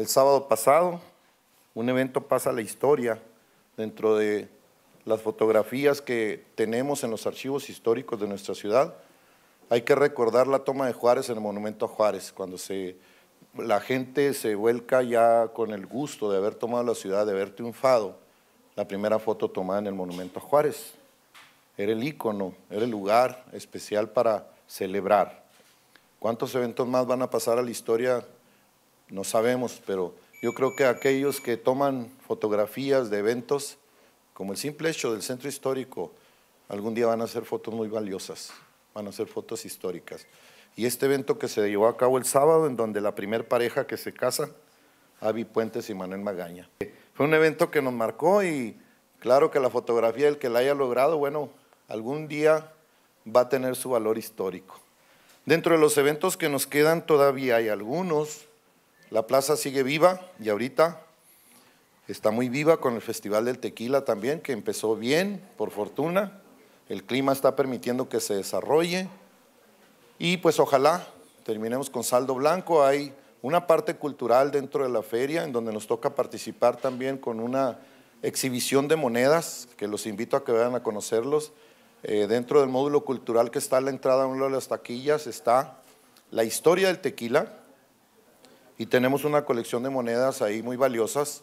El sábado pasado, un evento pasa a la historia dentro de las fotografías que tenemos en los archivos históricos de nuestra ciudad. Hay que recordar la toma de Juárez en el Monumento a Juárez, cuando se, la gente se vuelca ya con el gusto de haber tomado la ciudad, de haber triunfado. La primera foto tomada en el Monumento a Juárez. Era el ícono, era el lugar especial para celebrar. ¿Cuántos eventos más van a pasar a la historia? No sabemos, pero yo creo que aquellos que toman fotografías de eventos, como el simple hecho del centro histórico, algún día van a hacer fotos muy valiosas, van a ser fotos históricas. Y este evento que se llevó a cabo el sábado, en donde la primer pareja que se casa, Avi Puentes y Manuel Magaña. Fue un evento que nos marcó y claro que la fotografía, el que la haya logrado, bueno, algún día va a tener su valor histórico. Dentro de los eventos que nos quedan todavía hay algunos. La plaza sigue viva y ahorita está muy viva con el Festival del Tequila también, que empezó bien, por fortuna. El clima está permitiendo que se desarrolle. Y pues ojalá terminemos con saldo blanco. Hay una parte cultural dentro de la feria en donde nos toca participar también con una exhibición de monedas, que los invito a que vayan a conocerlos. Eh, dentro del módulo cultural que está a la entrada de una de las taquillas está la historia del tequila y tenemos una colección de monedas ahí muy valiosas